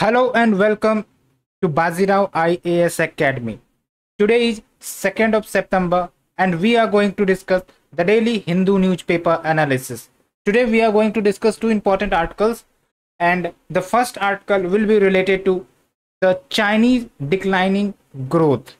Hello and welcome to Bazirao IAS Academy. Today is 2nd of September and we are going to discuss the daily Hindu newspaper analysis. Today we are going to discuss two important articles and the first article will be related to the Chinese declining growth.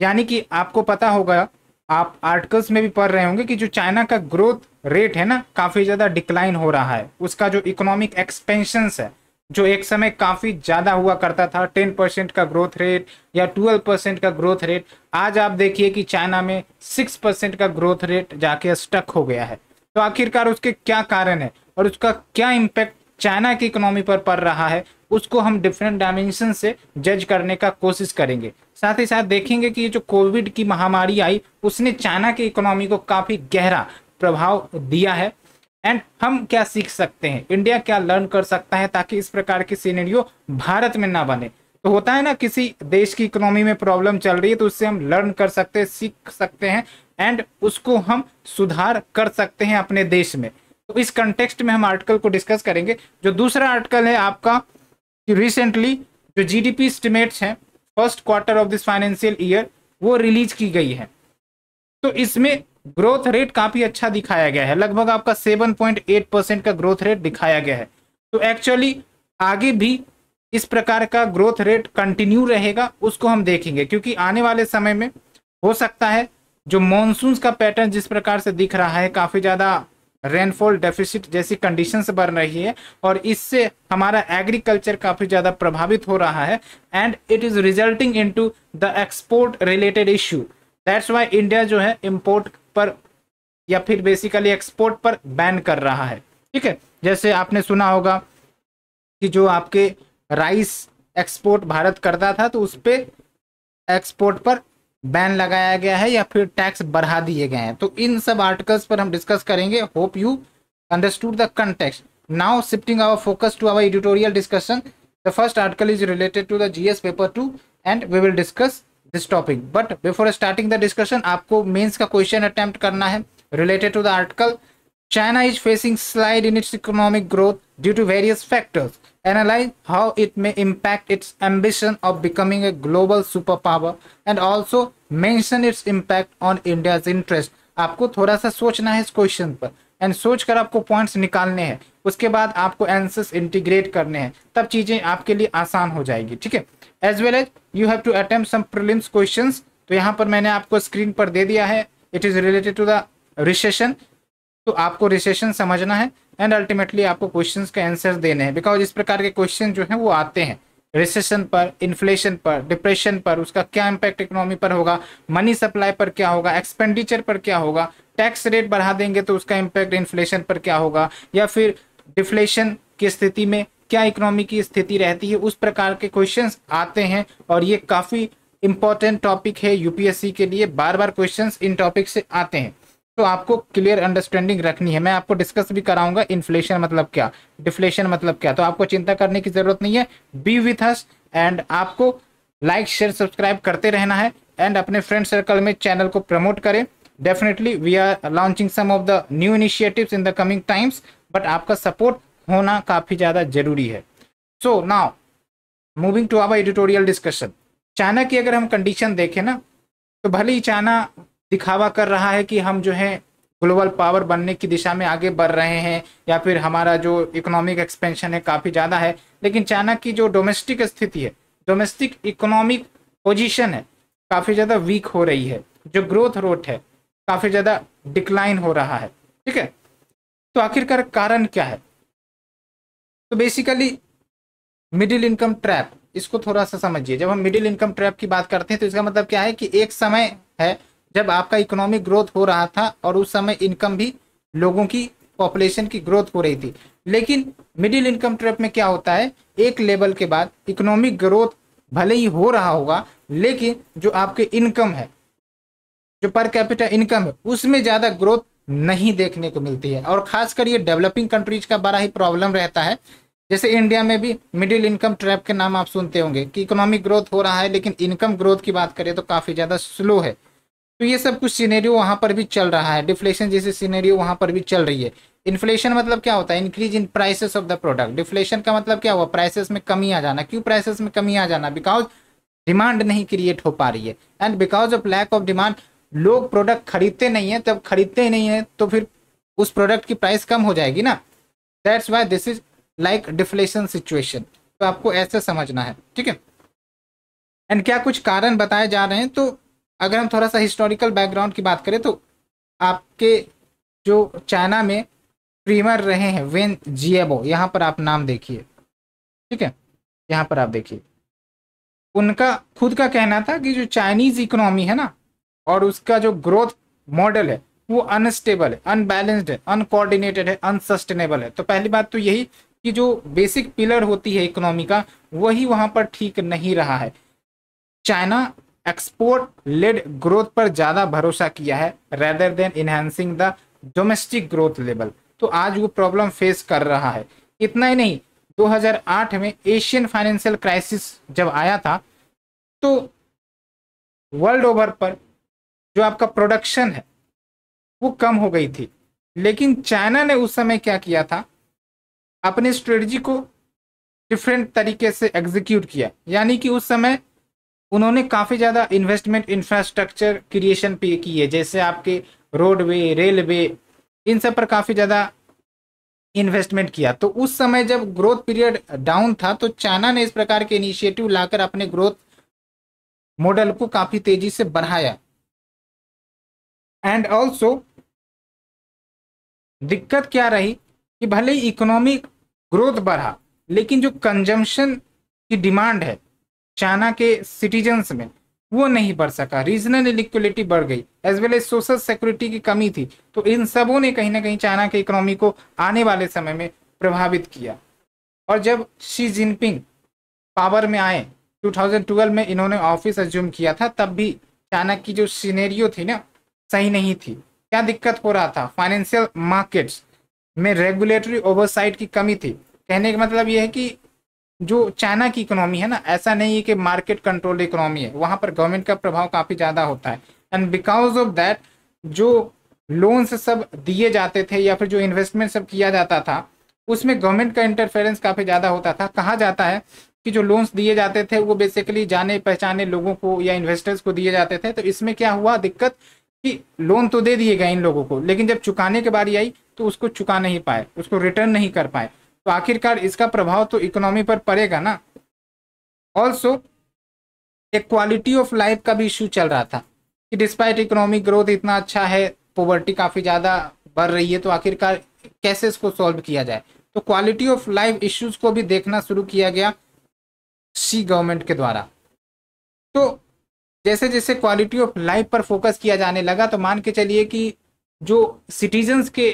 यानी कि आपको पता होगा आप articles में भी पढ़ रहे होंगे कि जो चाइना का ग्रोथ रेट है ना काफ़ी ज़्यादा डिक्लाइन हो रहा है उसका जो इकोनॉमिक एक्सपेंशन है जो एक समय काफ़ी ज़्यादा हुआ करता था टेन परसेंट का ग्रोथ रेट या ट्वेल्व परसेंट का ग्रोथ रेट आज आप देखिए कि चाइना में सिक्स परसेंट का ग्रोथ रेट जाके स्टक हो गया है। तो आखिरकार उसके क्या कारण है और उसका क्या इम्पैक्ट चाइना की इकोनॉमी पर पड़ रहा है, उसको हम डिफरेंट डायमेंशन से जज करने का कोशिश करेंगे। साथ ही साथ देखेंगे कि ये जो कोविड की महामारी आई, उसने चाइना की इकोनॉमी को काफ़ी गहरा प्रभाव दिया है। एंड हम क्या सीख सकते हैं? इंडिया क्या लर्न कर सकता है ताकि इस प्रकार की सीनेरियो भारत में ना बने? तो होता है ना, किसी देश की इकोनॉमी में प्रॉब्लम चल रही है तो उससे हम लर्न कर सकते हैं, सीख सकते हैं एंड उसको हम सुधार कर सकते हैं अपने देश में। तो इस कंटेक्स्ट में हम आर्टिकल को डिस्कस करेंगे। जो दूसरा आर्टिकल है आपका, कि रिसेंटली जो जीडीपी एस्टिमेट्स हैं first quarter of this financial year वो रिलीज़ की गई है। तो इसमें ग्रोथ रेट काफ़ी अच्छा दिखाया गया है। लगभग आपका 7.8 परसेंट का ग्रोथ रेट दिखाया गया है। तो एक्चुअली आगे भी इस प्रकार का ग्रोथ रेट कंटिन्यू रहेगा, उसको हम देखेंगे। क्योंकि आने वाले समय में हो सकता है जो मानसून का पैटर्न जिस प्रकार से दिख रहा है, काफ़ी ज़्यादा रेनफॉल डेफिसिट जैसी कंडीशंस बन रही है और इससे हमारा एग्रीकल्चर काफ़ी ज़्यादा प्रभावित हो रहा है and it is resulting into the export related issue that's why India जो है इम्पोर्ट पर या फिर बेसिकली एक्सपोर्ट पर बैन कर रहा है। ठीक है? जैसे आपने सुना होगा कि जो आपके राइस एक्सपोर्ट भारत करता था तो उस पर एक्सपोर्ट पर बैन लगाया गया है या फिर टैक्स बढ़ा दिए गए हैं। तो इन सब आर्टिकल्स पर हम डिस्कस करेंगे। Hope you understood the context now shifting our focus to our editorial discussion the first article is related to the GS paper two and we will discuss this topic but before starting the discussion आपको mains का question attempt करना है related to the article China is facing slide in its economic growth due to various factors analyze how it may impact its ambition of becoming a global superpower and also mention its impact on India's interest. आपको थोड़ा सा सोचना है इस question पर. And सोच कर आपको पॉइंट्स निकालने हैं. उसके बाद आपको आंसर्स इंटीग्रेट करने हैं. तब चीज़ें आपके लिए आसान हो जाएगी, ठीक है? As well as you have to attempt some prelims questions तो यहाँ पर मैंने आपको स्क्रीन पर दे दिया है। It is related to the recession तो आपको रिसेशन समझना है। एंड अल्टीमेटली आपको क्वेश्चंस के आंसर देने हैं। बिकॉज़ इस प्रकार के क्वेश्चन जो हैं, वो आते हैं। रिसेशन पर इन्फ्लेशन पर डिप्रेशन पर, उसका क्या इम्पैक्ट इकोनॉमी पर होगा? मनी सप्लाई पर क्या होगा? एक्सपेंडिचर पर क्या होगा? टैक्स रेट बढ़ा देंगे तो उसका इम्पैक्ट इन्फ्लेशन पर क्या होगा? या फिर डिफ्लेशन की स्थिति में क्या इकोनॉमी की स्थिति रहती है, उस प्रकार के क्वेश्चन आते हैं और ये काफ़ी इंपॉर्टेंट टॉपिक है यूपीएससी के लिए। बार बार क्वेश्चन इन टॉपिक से आते हैं। तो आपको क्लियर अंडरस्टैंडिंग रखनी है। मैं आपको डिस्कस भी कराऊँगा इन्फ्लेशन मतलब क्या डिफ्लेशन मतलब क्या। तो आपको चिंता करने की ज़रूरत नहीं है। बी विथ हस एंड आपको लाइक शेयर सब्सक्राइब करते रहना है। एंड अपने फ्रेंड सर्कल में चैनल को प्रमोट करें। Definitely we are launching some of the new initiatives in the coming times but आपका सपोर्ट होना काफ़ी ज़्यादा ज़रूरी है। So now moving to our editorial discussion China की अगर हम कंडीशन देखें ना तो भले ही चाइना दिखावा कर रहा है कि हम जो है ग्लोबल पावर बनने की दिशा में आगे बढ़ रहे हैं, या फिर हमारा जो इकोनॉमिक एक्सपेंशन है काफ़ी ज़्यादा है, लेकिन चाइना की जो डोमेस्टिक स्थिति है डोमेस्टिक इकोनॉमिक पोजीशन है, काफ़ी ज़्यादा वीक हो रही है। जो ग्रोथ रोट है, काफ़ी ज़्यादा डिक्लाइन हो रहा है। ठीक है? तो आखिरकार कारण क्या है? तो बेसिकली मिडिल इनकम ट्रैप इसको थोड़ा सा समझिए। जब हम मिडिल इनकम ट्रैप की बात करते हैं तो इसका मतलब क्या है कि एक समय है जब आपका इकोनॉमिक ग्रोथ हो रहा था और उस समय इनकम भी लोगों की पॉपुलेशन की ग्रोथ हो रही थी। लेकिन मिडिल इनकम ट्रैप में क्या होता है? एक लेवल के बाद इकोनॉमिक ग्रोथ भले ही हो रहा होगा, लेकिन जो आपके इनकम है, जो पर कैपिटल इनकम है, उसमें ज़्यादा ग्रोथ नहीं देखने को मिलती है। और खासकर ये डेवलपिंग कंट्रीज़ का बड़ा ही प्रॉब्लम रहता है जैसे इंडिया में भी मिडिल इनकम ट्रैप के नाम आप सुनते होंगे कि इकोनॉमिक ग्रोथ हो रहा है, लेकिन इनकम ग्रोथ की बात करें तो काफ़ी ज़्यादा स्लो है। तो ये सब कुछ सीनेरियो वहाँ पर भी चल रहा है। डिफ्लेशन जैसे सीनेरियो वहाँ पर भी चल रही है। इन्फ्लेशन मतलब क्या होता है? Increase in prices of the product deflation का मतलब क्या हुआ? प्राइसेस में कमी आ जाना। क्यों प्राइसेस में कमी आ जाना? बिकॉज़ डिमांड नहीं क्रिएट हो पा रही है। And because of lack of demand लोग प्रोडक्ट खरीदते नहीं है। जब खरीदते ही नहीं है तो फिर उस प्रोडक्ट की प्राइस कम हो जाएगी ना। That's why this is like deflation situation तो आपको ऐसे समझना है, ठीक है? एंड क्या कुछ कारण बताए जा रहे हैं? तो अगर हम थोड़ा सा हिस्टोरिकल बैकग्राउंड की बात करें तो आपके जो चाइना में प्रीमर रहे हैं, वेन जिएबो, यहाँ पर आप नाम देखिए, ठीक है? यहाँ पर आप देखिए। उनका, खुद का कहना था कि जो चाइनीज़ इकोनॉमी है ना, और उसका जो ग्रोथ मॉडल है, वो अनस्टेबल है अनबैलेंस्ड है अनकोऑर्डिनेटेड है अनसस्टेनेबल है। तो पहली बात तो यही कि जो बेसिक पिलर होती है इकोनॉमी का, वही वहाँ पर ठीक नहीं रहा है। चाइना एक्सपोर्ट लेड ग्रोथ पर ज़्यादा भरोसा किया है rather than enhancing the domestic growth level तो आज वो प्रॉब्लम फेस कर रहा है। इतना ही नहीं 2008 में एशियन फाइनेंशियल क्राइसिस जब आया था तो वर्ल्ड ओवर पर जो आपका प्रोडक्शन है, वो कम हो गई थी। लेकिन चाइना ने उस समय क्या किया था? अपने स्ट्रेटजी को डिफरेंट तरीके से एग्जीक्यूट किया। यानी कि उस समय उन्होंने काफ़ी ज़्यादा इन्वेस्टमेंट इंफ्रास्ट्रक्चर क्रिएशन पे की है। जैसे आपके रोडवे रेलवे इन सब पर काफ़ी ज़्यादा इन्वेस्टमेंट किया। तो उस समय जब ग्रोथ पीरियड डाउन था तो चाइना ने इस प्रकार के इनिशिएटिव लाकर अपने ग्रोथ मॉडल को काफ़ी तेज़ी से बढ़ाया। एंड ऑल्सो दिक्कत क्या रही? कि भले ही इकोनॉमिक ग्रोथ बढ़ा, लेकिन जो कंजम्पशन की डिमांड है, चाइना के सिटीजन्स में, वो नहीं बढ़ सका। रीजनल इलिक्वलिटी बढ़ गई as well as social security की कमी थी। तो इन सबों ने कहीं ना कहीं चाइना के इकोनॉमी को आने वाले समय में प्रभावित किया। और जब शी जिनपिंग पावर में आए 2012 में इन्होंने ऑफ़िस एज्यूम किया था, तब भी चाइना की जो सीनेरियो थी ना, सही नहीं थी। क्या दिक्कत हो रहा था? फाइनेंशियल मार्केट्स में रेगुलेटरी ओवरसाइट की कमी थी। कहने का मतलब यह है कि जो चाइना की इकोनॉमी है ना, ऐसा नहीं है कि मार्केट कंट्रोल इकोनॉमी है। वहाँ पर गवर्नमेंट का प्रभाव काफ़ी ज़्यादा होता है। एंड बिकॉज़ ऑफ़ दैट जो लोन्स सब दिए जाते थे या फिर जो इन्वेस्टमेंट सब किया जाता था, उसमें गवर्नमेंट का इंटरफेरेंस काफ़ी ज़्यादा होता था। कहा जाता है कि जो लोन्स दिए जाते थे, वो बेसिकली जाने पहचाने लोगों को या इन्वेस्टर्स को दिए जाते थे। तो इसमें क्या हुआ? दिक्कत कि लोन तो दे दिए गए इन लोगों को, लेकिन जब चुकाने की बारी आई तो उसको चुका नहीं पाए, उसको रिटर्न नहीं कर पाए। तो आखिरकार इसका प्रभाव तो इकोनॉमी पर पड़ेगा ना। ऑल्सो एक क्वालिटी ऑफ़ लाइफ का भी इश्यू चल रहा था, कि डिस्पाइट इकोनॉमिक ग्रोथ इतना अच्छा है पोवर्टी काफ़ी ज़्यादा बढ़ रही है तो आखिरकार कैसे इसको सॉल्व किया जाए? तो क्वालिटी ऑफ़ लाइफ इश्यूज़ को भी देखना शुरू किया गया सी गवर्नमेंट के द्वारा। तो जैसे जैसे क्वालिटी ऑफ़ लाइफ पर फोकस किया जाने लगा तो मान के चलिए कि जो सिटीजन्स के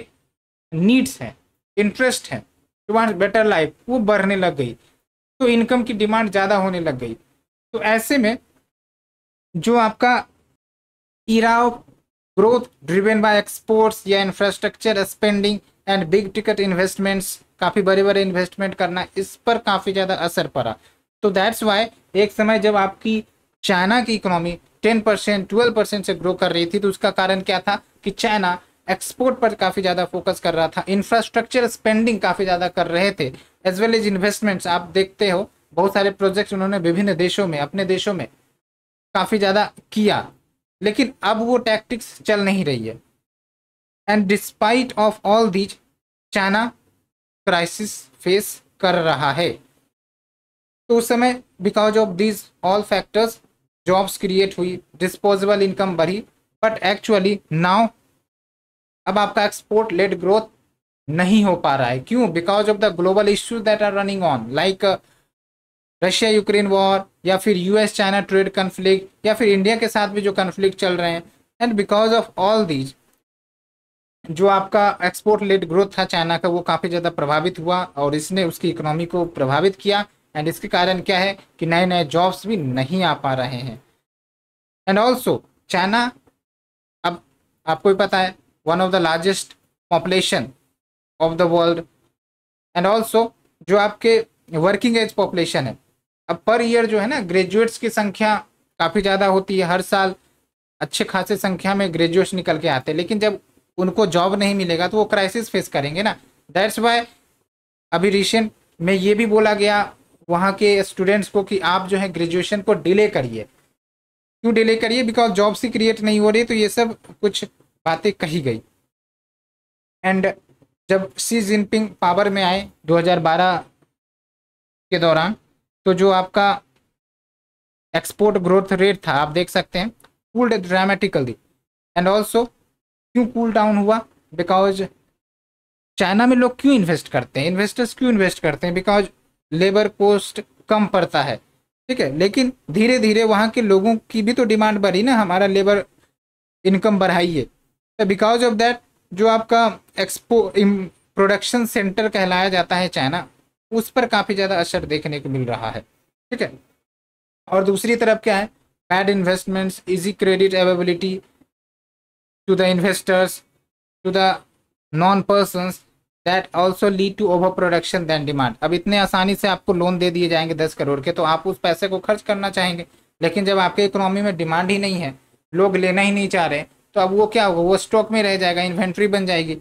नीड्स हैं इंटरेस्ट हैं टू बेटर लाइफ वो बढ़ने लग गई तो इनकम की डिमांड ज़्यादा होने लग गई। तो ऐसे में जो आपका era of growth driven by exports या infrastructure spending and big ticket investments काफ़ी बड़े बड़े इन्वेस्टमेंट करना, इस पर काफ़ी ज़्यादा असर पड़ा। तो दैट्स वाई एक समय जब आपकी चाइना की economy ten percent, twelve percent से ग्रो कर रही थी तो उसका कारण क्या था कि चाइना एक्सपोर्ट पर काफ़ी ज़्यादा फोकस कर रहा था इंफ्रास्ट्रक्चर स्पेंडिंग काफ़ी ज़्यादा कर रहे थे एज वेल एज इन्वेस्टमेंट्स आप देखते हो, बहुत सारे प्रोजेक्ट्स उन्होंने विभिन्न देशों में, अपने देशों में काफ़ी ज़्यादा किया, लेकिन अब वो टैक्टिक्स चल नहीं रही है। And despite of all these China crisis face कर रहा है। तो उस समय because of these all factors jobs create हुई डिस्पोजेबल इनकम बढ़ी बट एक्चुअली नाउ अब आपका एक्सपोर्ट लेड ग्रोथ नहीं हो पा रहा है। क्यों? Because of the global issues that are running on like Russia Ukraine war या फिर यूएस चाइना ट्रेड कन्फ्लिक्ट या फिर इंडिया के साथ भी जो कन्फ्लिक्ट चल रहे हैं। And because of all these जो आपका एक्सपोर्ट लेड ग्रोथ था चाइना का, वो काफ़ी ज़्यादा प्रभावित हुआ और इसने उसकी इकोनॉमी को प्रभावित किया। एंड इसके कारण क्या है कि नए नए जॉब्स भी नहीं आ पा रहे हैं। एंड ऑल्सो चाइना अब आपको भी पता है one of the largest population of the world and also जो आपके वर्किंग एज पॉपुलेशन है, अब पर ईयर जो है ना ग्रेजुएट्स की संख्या काफ़ी ज़्यादा होती है। हर साल अच्छे खासे संख्या में ग्रेजुएट्स निकल के आते हैं। लेकिन जब उनको जॉब नहीं मिलेगा तो वो क्राइसिस फेस करेंगे ना। दैट्स वाई अभी रिसेंट में ये भी बोला गया वहाँ के स्टूडेंट्स को कि आप जो है ग्रेजुएशन को डिले करिए। क्यों डिले करिए? बिकॉज़ जॉब्स ही क्रिएट नहीं हो रही तो ये सब कुछ बातें कही गई। एंड जब सी जिनपिंग पावर में आए 2012 के दौरान तो जो आपका एक्सपोर्ट ग्रोथ रेट था, आप देख सकते हैं कूल्ड ड्रामेटिकली एंड ऑल्सो क्यों कूल डाउन हुआ? बिकॉज़ चाइना में लोग क्यों इन्वेस्ट करते हैं? इन्वेस्टर्स क्यों इन्वेस्ट करते हैं? बिकॉज़ लेबर कॉस्ट कम पड़ता है, ठीक है? लेकिन धीरे धीरे वहाँ के लोगों की भी तो डिमांड बढ़ी ना, हमारा लेबर इनकम बढ़ाइए। तो बिकॉज़ ऑफ़ दैट जो आपका एक्सपो प्रोडक्शन सेंटर कहलाया जाता है चाइना, उस पर काफ़ी ज़्यादा असर देखने को मिल रहा है, ठीक है? और दूसरी तरफ़ क्या है? Bad investments easy credit availability to the investors to the non person that also lead to over production than demand अब इतने आसानी से आपको लोन दे दिए जाएँगे दस करोड़ के तो आप उस पैसे को खर्च करना चाहेंगे। लेकिन जब आपके इकोनॉमी में डिमांड ही नहीं है लोग लेना ही नहीं चाह रहे तो अब वो क्या होगा? वो स्टॉक में रह जाएगा इन्वेंट्री बन जाएगी।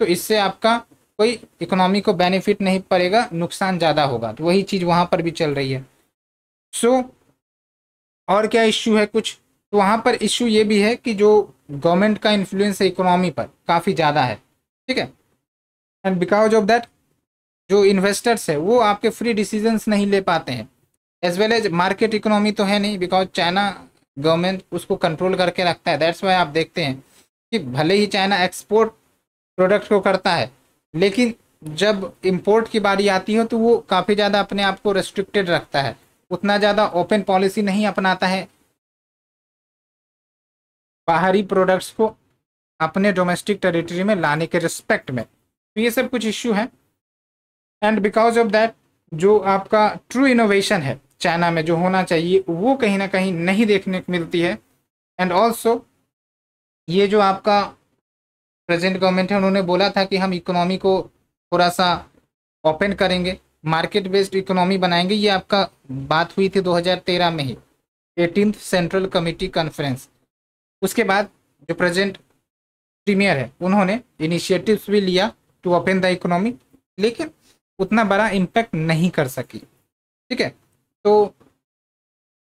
तो इससे आपका कोई इकोनॉमी को बेनिफिट नहीं पड़ेगा नुकसान ज़्यादा होगा। तो वही चीज़ वहाँ पर भी चल रही है। सो so, और क्या इश्यू है कुछ? तो वहाँ पर इश्यू ये भी है कि जो गवर्नमेंट का इन्फ्लुएंस है इकोनॉमी पर काफ़ी ज़्यादा है। ठीक है? एंड बिकॉज़ ऑफ़ दैट जो इन्वेस्टर्स है, वो आपके फ्री डिसीजंस नहीं ले पाते हैं। As well as market economy तो है नहीं बिकॉज़ चाइना गवर्नमेंट उसको कंट्रोल करके रखता है। दैट्स वाई आप देखते हैं कि भले ही चाइना एक्सपोर्ट प्रोडक्ट को करता है, लेकिन जब इम्पोर्ट की बारी आती है तो वो काफ़ी ज़्यादा अपने आप को रेस्ट्रिक्टेड रखता है। उतना ज़्यादा ओपन पॉलिसी नहीं अपनाता है। बाहरी प्रोडक्ट्स को अपने डोमेस्टिक टेरिटरी में लाने के रिस्पेक्ट में। तो ये सब कुछ इश्यू है। एंड बिकॉज़ ऑफ़ दैट जो आपका ट्रू इनोवेशन है, चाइना में जो होना चाहिए, वो कहीं ना कहीं नहीं देखने को मिलती है। एंड ऑल्सो ये जो आपका प्रेजेंट गवर्नमेंट है, उन्होंने बोला था कि हम इकोनॉमी को थोड़ा सा ओपन करेंगे मार्केट बेस्ड इकोनॉमी बनाएँगे। ये आपका बात हुई थी 2013 में ही एटीन सेंट्रल कमेटी कॉन्फ्रेंस उसके बाद जो प्रेजेंट प्रीमियर है, उन्होंने इनिशिएटिव्स भी लिया। टू ओपन द इकोनॉमी लेकिन उतना बड़ा इम्पैक्ट नहीं कर सकी। ठीक है? तो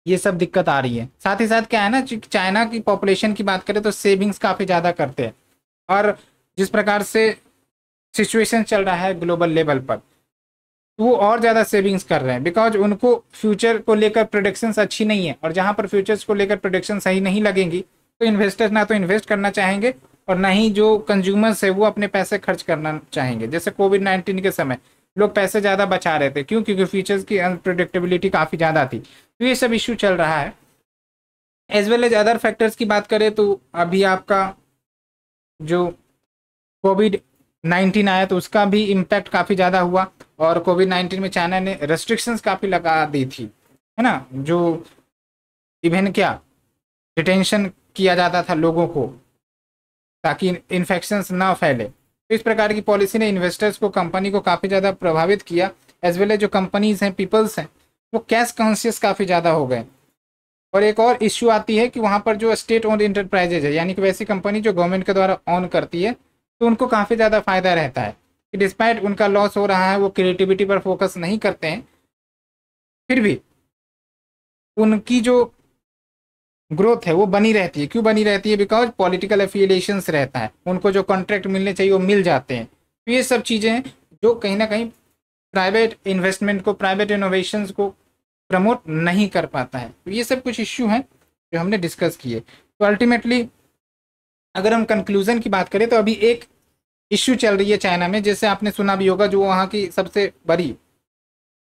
ये सब दिक्कत आ रही है। साथ ही साथ क्या है ना चाइना की पॉपुलेशन की बात करें तो सेविंग्स काफ़ी ज़्यादा करते हैं। और जिस प्रकार से सिचुएशन चल रहा है ग्लोबल लेवल पर तो वो और ज़्यादा सेविंग्स कर रहे हैं। बिकॉज़ उनको फ्यूचर को लेकर प्रोडिक्शंस अच्छी नहीं है। और जहाँ पर फ्यूचर्स को लेकर प्रोडिक्शन सही नहीं लगेंगी तो इन्वेस्टर्स ना तो इन्वेस्ट करना चाहेंगे और ना ही जो कंज्यूमर्स है, वो अपने पैसे खर्च करना चाहेंगे। जैसे कोविड नाइन्टीन के समय, लोग पैसे ज़्यादा बचा रहे थे। क्यों? क्योंकि फीचर्स की अनप्रडिक्टेबिलिटी काफ़ी ज़्यादा थी। तो ये सब इश्यू चल रहा है। As well as other factors की बात करें तो अभी आपका जो कोविड नाइन्टीन आया तो उसका भी इम्पैक्ट काफ़ी ज़्यादा हुआ। और कोविड नाइन्टीन में चाइना ने रेस्ट्रिक्शंस काफ़ी लगा दी थी। है ना? जो इवन क्या डिटेंशन किया जाता था लोगों को। ताकि इन्फेक्शन ना फैले। तो इस प्रकार की पॉलिसी ने इन्वेस्टर्स को कंपनी को काफ़ी ज़्यादा प्रभावित किया एज वेल एज जो कंपनीज़ हैं पीपल्स हैं, वो कैश कॉन्शियस काफ़ी ज़्यादा हो गए। और एक और इश्यू आती है कि वहाँ पर जो स्टेट ओन इंटरप्राइजेज है, यानी कि वैसी कंपनी जो गवर्नमेंट के द्वारा ऑन करती है तो उनको काफ़ी ज़्यादा फ़ायदा रहता है। कि डिस्पाइट उनका लॉस हो रहा है, वो क्रिएटिविटी पर फोकस नहीं करते हैं, फिर भी उनकी जो ग्रोथ है, वो बनी रहती है। क्यों बनी रहती है? बिकॉज़ पॉलिटिकल एफिलिएशंस रहता है। उनको जो कॉन्ट्रैक्ट मिलने चाहिए, वो मिल जाते हैं। तो ये सब चीज़ें जो कहीं ना कहीं प्राइवेट इन्वेस्टमेंट को प्राइवेट इनोवेशन को प्रमोट नहीं कर पाता है। तो ये सब कुछ इश्यू हैं जो हमने डिस्कस किए। तो अल्टीमेटली अगर हम कंक्लूजन की बात करें तो अभी एक इश्यू चल रही है चाइना में। जैसे आपने सुना भी होगा, जो वहाँ की सबसे बड़ी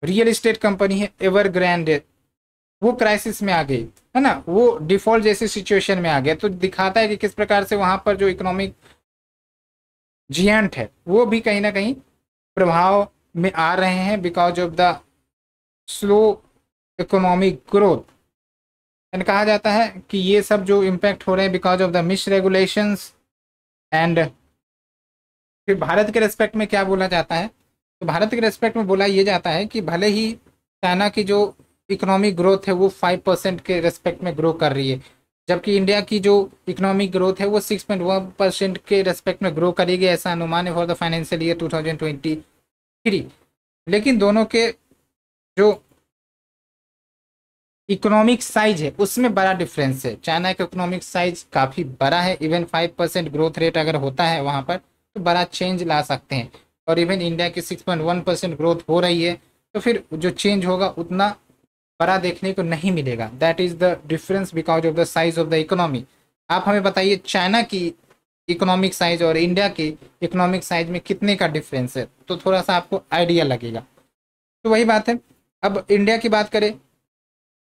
रियल इस्टेट कंपनी है एवर ग्रैंड वो क्राइसिस में आ गई। है ना? वो डिफ़ॉल्ट जैसी सिचुएशन में आ गया। तो दिखाता है कि किस प्रकार से वहाँ पर जो इकोनॉमिक जियंट है, वो भी कहीं ना कहीं प्रभाव में आ रहे हैं because of the slow economic growth and कहा जाता है कि ये सब जो इम्पैक्ट हो रहे हैं because of the misregulations and फिर भारत के रेस्पेक्ट में क्या बोला जाता है? तो भारत के रेस्पेक्ट में बोला ये जाता है कि भले ही चाइना की जो इकोनॉमिक ग्रोथ है, वो फाइव परसेंट के रेस्पेक्ट में ग्रो कर रही है। जबकि इंडिया की जो इकोनॉमिक ग्रोथ है, वो सिक्स पॉइंट वन परसेंट के रेस्पेक्ट में ग्रो करेगी, ऐसा अनुमान है for the financial year two thousand twenty three लेकिन दोनों के जो इकोनॉमिक साइज़ है, उसमें बड़ा डिफरेंस है। चाइना का इकोनॉमिक साइज़ काफ़ी बड़ा है even five percent growth rate अगर होता है वहाँ पर तो बड़ा चेंज ला सकते हैं। और इवन इंडिया की six point one percent growth हो रही है तो फिर जो चेंज होगा, उतना बड़ा देखने को नहीं मिलेगा। That is the difference because of the size of the economy आप हमें बताइए चाइना की इकोनॉमिक साइज़ और इंडिया की इकोनॉमिक साइज़ में कितने का डिफरेंस है? तो थोड़ा सा आपको आइडिया लगेगा। तो वही बात है। अब इंडिया की बात करें,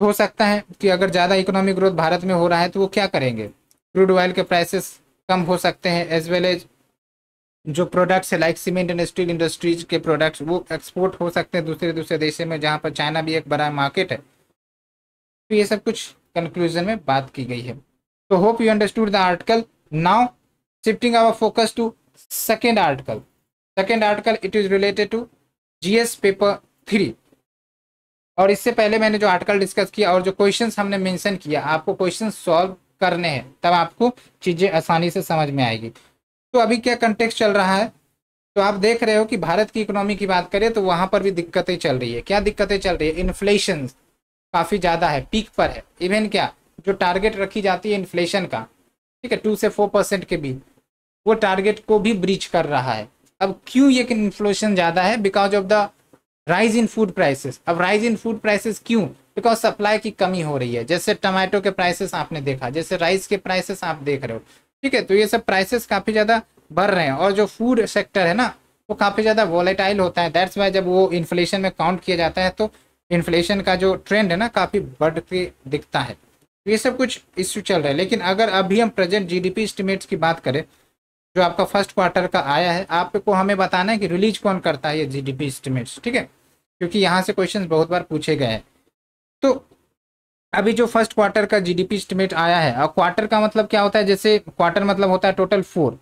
हो सकता है कि अगर ज़्यादा इकोनॉमिक ग्रोथ भारत में हो रहा है तो वो क्या करेंगे? क्रूड ऑयल के प्राइसेस कम हो सकते हैं एज वेल एज जो प्रोडक्ट्स है like cement and steel industries के प्रोडक्ट्स वो एक्सपोर्ट हो सकते हैं दूसरे दूसरे देशों में, जहाँ पर चाइना भी एक बड़ा मार्केट है। तो ये सब कुछ कंक्लूजन में बात की गई है। तो hope you understood the article now shifting our focus to second article second article it is related to GS paper three और इससे पहले मैंने जो आर्टिकल डिस्कस किया और जो क्वेश्चंस हमने मेंशन किया, आपको क्वेश्चन सॉल्व करने हैं, तब आपको चीज़ें आसानी से समझ में आएगी। तो अभी क्या कंटेक्स चल रहा है? तो आप देख रहे हो कि भारत की इकोनॉमी की बात करें तो वहाँ पर भी दिक्कतें चल रही है। क्या दिक्कतें चल रही है? इन्फ्लेशन काफ़ी ज़्यादा है पीक पर है। इवन क्या? जो टारगेट रखी जाती है इन्फ्लेशन का, ठीक है टू से फोर परसेंट के बीच, वो टारगेट को भी ब्रीच कर रहा है। अब क्यों ये इन्फ्लेशन ज़्यादा है? Because of the rise in food prices अब राइज इन फ़ूड प्राइसेस क्यों? बिकॉज़ सप्लाई की कमी हो रही है। जैसे टमाटो के प्राइसेस आपने देखा, जैसे राइस के प्राइसेस आप देख रहे हो ठीक है तो ये सब प्राइसेस काफ़ी ज़्यादा बढ़ रहे हैं और जो फ़ूड सेक्टर है ना, वो काफ़ी ज़्यादा वॉलेटाइल होता है। दैट्स वाई जब वो इन्फ्लेशन में काउंट किया जाता है तो इन्फ्लेशन का जो ट्रेंड है ना, काफ़ी बढ़ के दिखता है। ये सब कुछ इश्यू चल रहा है। लेकिन अगर अभी हम प्रेजेंट जीडीपी एस्टिमेट्स की बात करें, जो आपका फ़र्स्ट क्वार्टर का आया है, आपको हमें बताना है कि रिलीज़ कौन करता है ये जीडीपी एस्टिमेट्स ठीक है? क्योंकि यहाँ से क्वेश्चन बहुत बार पूछे गए हैं। तो अभी जो फ़र्स्ट क्वार्टर का जीडीपी एस्टिमेट आया है और क्वार्टर का मतलब क्या होता है? जैसे क्वार्टर मतलब होता है टोटल फोर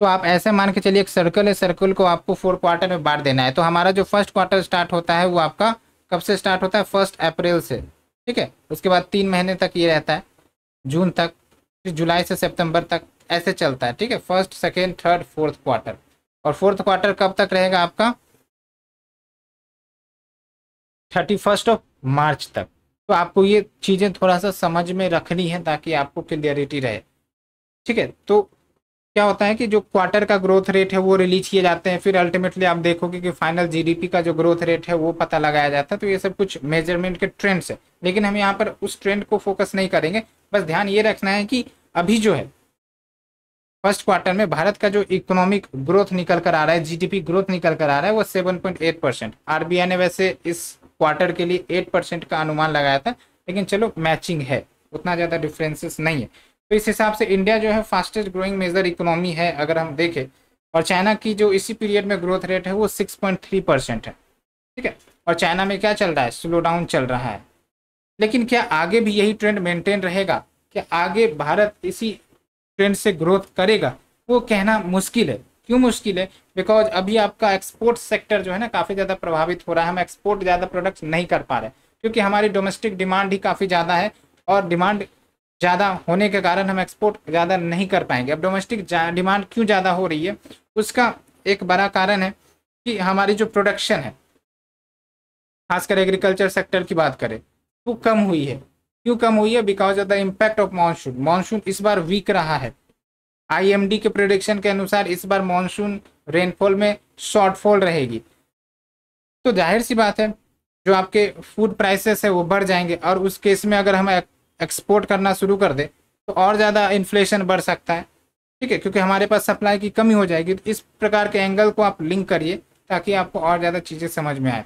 तो आप ऐसे मान के चलिए, एक सर्कल है सर्कल को आपको फोर क्वार्टर में बांट देना है। तो हमारा जो फ़र्स्ट क्वार्टर स्टार्ट होता है, वो आपका कब से स्टार्ट होता है? फ़र्स्ट अप्रैल से। ठीक है? उसके बाद तीन महीने तक ये रहता है। जून तक, फिर जुलाई से सितंबर तक ऐसे चलता है। ठीक है? First second third fourth quarter और फोर्थ क्वार्टर कब तक रहेगा आपका? थर्टी फ़र्स्ट ऑफ़ मार्च तक। तो आपको ये चीज़ें थोड़ा सा समझ में रखनी है ताकि आपको क्लियरिटी रहे। ठीक है तो क्या होता है कि जो क्वार्टर का ग्रोथ रेट है वो रिलीज़ किए जाते हैं, फिर अल्टीमेटली आप देखोगे कि फाइनल जीडीपी का जो ग्रोथ रेट है वो पता लगाया जाता है तो ये सब कुछ मेज़रमेंट के ट्रेंड्स है। लेकिन हम यहाँ पर उस ट्रेंड को फोकस नहीं करेंगे। बस ध्यान ये रखना है कि अभी जो है, फ़र्स्ट क्वार्टर में भारत का जो इकोनॉमिक ग्रोथ निकल कर आ रहा है, जीडीपी ग्रोथ निकल कर आ रहा है, वो seven point eight percent. RBI ने वैसे इस क्वार्टर के लिए एट परसेंट का अनुमान लगाया था, लेकिन चलो मैचिंग है, उतना ज़्यादा डिफरेंसेस नहीं है। तो इस हिसाब से इंडिया जो है फास्टेस्ट ग्रोइंग मेजर इकोनॉमी है, अगर हम देखें, और चाइना की जो इसी पीरियड में ग्रोथ रेट है, वो सिक्स पॉइंट थ्री परसेंट है। ठीक है? और चाइना में क्या चल रहा है? स्लो डाउन चल रहा है। लेकिन क्या आगे भी यही ट्रेंड मेंटेन रहेगा? क्या आगे भारत इसी ट्रेंड से ग्रोथ करेगा? वो कहना मुश्किल है। क्यों मुश्किल है? बिकॉज़ अभी आपका एक्सपोर्ट सेक्टर जो है ना, काफ़ी ज़्यादा प्रभावित हो रहा है। हम एक्सपोर्ट ज़्यादा प्रोडक्ट्स नहीं कर पा रहे क्योंकि हमारी डोमेस्टिक डिमांड ही काफ़ी ज़्यादा है और डिमांड ज़्यादा होने के कारण हम एक्सपोर्ट ज़्यादा नहीं कर पाएँगे। अब डोमेस्टिक डिमांड क्यों ज़्यादा हो रही है? उसका एक बड़ा कारण है कि हमारी जो प्रोडक्शन है, खासकर एग्रीकल्चर सेक्टर की बात करें, वो कम हुई है। क्यों कम हुई है? Because of the impact of monsoon monsoon इस बार वीक रहा है। आईएमडी के प्रोडिक्शन के अनुसार इस बार मानसून रेनफॉल में शॉर्टफॉल रहेगी। तो ज़ाहिर सी बात है, जो आपके फ़ूड प्राइसेस है वो बढ़ जाएँगे और उस केस में अगर हम एक्सपोर्ट करना शुरू कर दें तो और ज़्यादा इन्फ्लेशन बढ़ सकता है। ठीक है, क्योंकि हमारे पास सप्लाई की कमी हो जाएगी तो इस प्रकार के एंगल को आप लिंक करिए, ताकि आपको और ज़्यादा चीज़ें समझ में आए।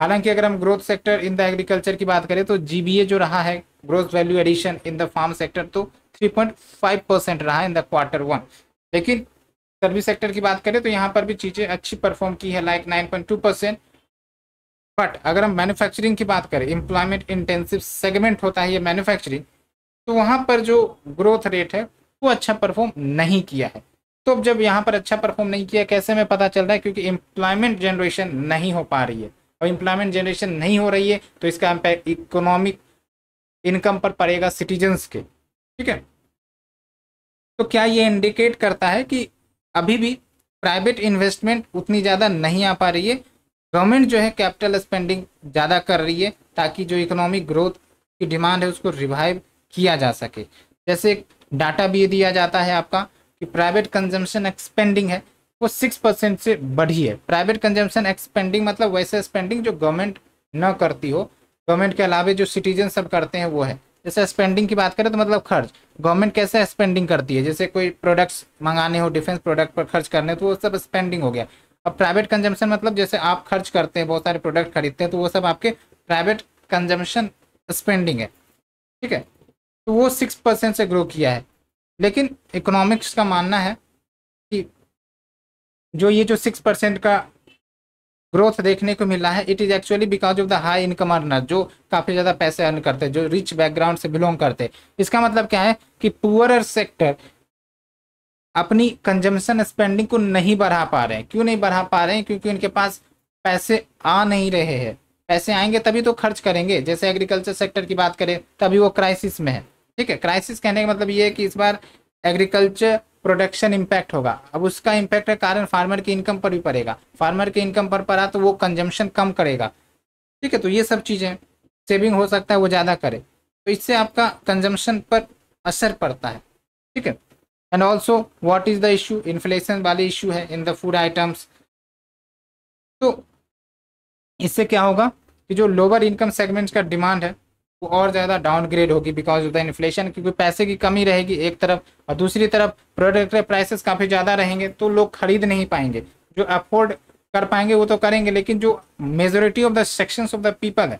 हालाँकि अगर हम growth sector in the agriculture की बात करें तो जीबीए जो रहा है growth value addition in the farm sector तो 3.5 परसेंट रहा इन द क्वार्टर वन लेकिन सर्विस सेक्टर की बात करें तो यहाँ पर भी चीज़ें अच्छी परफॉर्म की है लाइक 9.2 परसेंट बट अगर हम मैन्युफैक्चरिंग की बात करें एम्प्लॉयमेंट इंटेंसिव सेगमेंट होता है ये मैन्युफैक्चरिंग तो वहाँ पर जो ग्रोथ रेट है, वो अच्छा परफॉर्म नहीं किया है। तो अब जब यहाँ पर अच्छा परफॉर्म नहीं किया, कैसे में पता चल रहा है? क्योंकि एम्प्लॉयमेंट जनरेशन नहीं हो पा रही है। और एम्प्लॉयमेंट जनरेशन नहीं हो रही है तो इसका इम्पैक्ट इकोनॉमिक इनकम पर पड़ेगा सिटीजन्स के। ठीक है? तो क्या ये इंडिकेट करता है कि अभी भी प्राइवेट इन्वेस्टमेंट उतनी ज़्यादा नहीं आ पा रही है? गवर्नमेंट जो है कैपिटल स्पेंडिंग ज़्यादा कर रही है ताकि जो इकोनॉमिक ग्रोथ की डिमांड है उसको रिवाइव किया जा सके। जैसे एक डाटा भी दिया जाता है आपका कि प्राइवेट कंजम्पशन एक्सपेंडिंग है, वो सिक्स परसेंट से बढ़ी है। प्राइवेट कंजम्पशन एक्सपेंडिंग मतलब वैसे स्पेंडिंग जो गवर्नमेंट न करती हो गवर्नमेंट के अलावा जो सिटीजन सब करते हैं वो है। जैसे स्पेंडिंग की बात करें तो मतलब खर्च। गवर्नमेंट कैसे स्पेंडिंग करती है? जैसे कोई प्रोडक्ट्स मंगाने हो डिफेंस प्रोडक्ट पर खर्च करने तो वो सब स्पेंडिंग हो गया। अब प्राइवेट कंजम्पशन मतलब जैसे आप खर्च करते हैं, बहुत सारे प्रोडक्ट खरीदते हैं तो वो सब आपके प्राइवेट कंजम्पशन स्पेंडिंग है। ठीक है? तो वो सिक्स परसेंट से ग्रो किया है। लेकिन इकोनॉमिक्स का मानना है कि जो ये जो सिक्स परसेंट का ग्रोथ देखने को मिला है। It is actually because of the high income earner जो काफ़ी ज़्यादा पैसे अर्न करते हैं, जो रिच बैकग्राउंड से बिलोंग करते हैं। इसका मतलब क्या है कि पुअर सेक्टर अपनी कंजम्पशन स्पेंडिंग को नहीं बढ़ा पा रहे हैं। क्यों नहीं बढ़ा पा रहे हैं? क्योंकि उनके पास पैसे आ नहीं रहे हैं। पैसे आएँगे तभी तो खर्च करेंगे। जैसे एग्रीकल्चर सेक्टर की बात करें, तभी वो क्राइसिस में है। ठीक है क्राइसिस कहने का मतलब ये है कि इस बार एग्रीकल्चर प्रोडक्शन इम्पैक्ट होगा। अब उसका इम्पैक्ट के कारण फार्मर की इनकम पर भी पड़ेगा। फार्मर की इनकम पर पड़ा तो वो कंजम्पशन कम करेगा। ठीक है तो ये सब चीज़ें सेविंग हो सकता है, वो ज़्यादा करे। तो इससे आपका कंजम्पशन पर असर पड़ता है। ठीक है? And also what is the issue inflation वाली इशू है इन द फ़ूड आइटम्स तो इससे क्या होगा कि जो लोअर इनकम सेगमेंट्स का डिमांड है और ज़्यादा डाउनग्रेड होगी बिकॉज़ ऑफ़ द इन्फ्लेशन क्योंकि पैसे की कमी रहेगी एक तरफ़ और दूसरी तरफ़ प्रोडक्ट के प्राइसेस काफ़ी ज़्यादा रहेंगे तो लोग खरीद नहीं पाएँगे। जो अफोर्ड कर पाएँगे वो तो करेंगे, लेकिन जो majority of the section of the people है,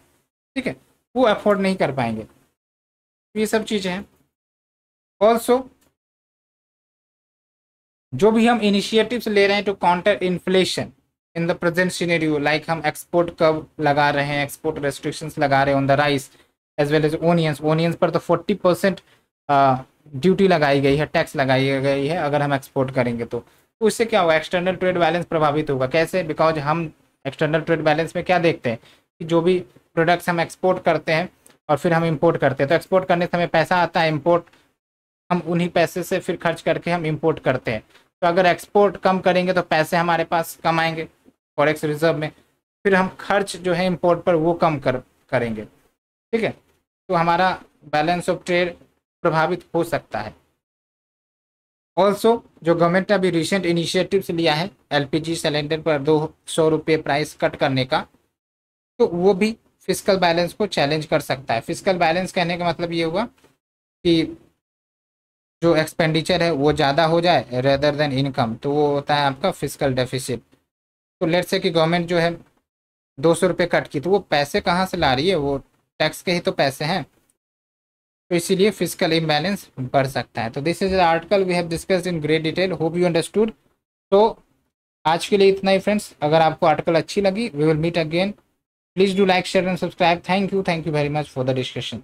ठीक है, वो अफोर्ड नहीं कर पाएँगे। तो ये सब चीज़ें हैं। ऑल्सो जो भी हम इनिशिएटिव्स ले रहे हैं to counter inflation in the present scenario like हम एक्सपोर्ट कब लगा रहे हैं एक्सपोर्ट रेस्ट्रिक्शंस लगा रहे हैं on the rice as well as onions onions पर तो फोर्टी परसेंट ड्यूटी लगाई गई है टैक्स लगाई गई है, अगर हम एक्सपोर्ट करेंगे तो। तो इससे क्या होगा? एक्सटर्नल ट्रेड बैलेंस प्रभावित होगा। कैसे? बिकॉज़ हम एक्सटर्नल ट्रेड बैलेंस में क्या देखते हैं? कि जो भी प्रोडक्ट्स हम एक्सपोर्ट करते हैं और फिर हम इम्पोर्ट करते हैं। तो एक्सपोर्ट करने से हमें पैसा आता है इम्पोर्ट हम उन्हीं पैसे से फिर खर्च करके हम इम्पोर्ट करते हैं। तो अगर एक्सपोर्ट कम करेंगे तो पैसे हमारे पास कम आएँगे फॉरेक्स रिज़र्व में। फिर हम खर्च जो है इम्पोर्ट पर वो कम कर, करेंगे। ठीक है? तो हमारा बैलेंस ऑफ़ ट्रेड प्रभावित हो सकता है। ऑल्सो जो गवर्नमेंट ने अभी रिसेंट इनिशिएटिव्स लिया है एलपीजी सिलेंडर पर दो सौ रुपये प्राइस कट करने का तो वो भी फ़िज़िकल बैलेंस को चैलेंज कर सकता है। फ़िज़िकल बैलेंस कहने का मतलब ये हुआ कि जो एक्सपेंडिचर है, वो ज़्यादा हो जाए रेदर देन इनकम तो वो होता है आपका फ़िज़िकल डेफिसिट तो लेट से कि गवर्नमेंट जो है दो सौ रुपये कट की तो वो पैसे कहाँ से ला रही है? वो टैक्स के ही तो पैसे हैं। तो इसीलिए फ़िज़िकल इम्बैलेंस बढ़ सकता है। तो this is article we have discussed in great detail hope you understood तो आज के लिए इतना ही फ्रेंड्स अगर आपको आर्टिकल अच्छी लगी we will meet again please do like share and subscribe thank you thank you very much for the discussion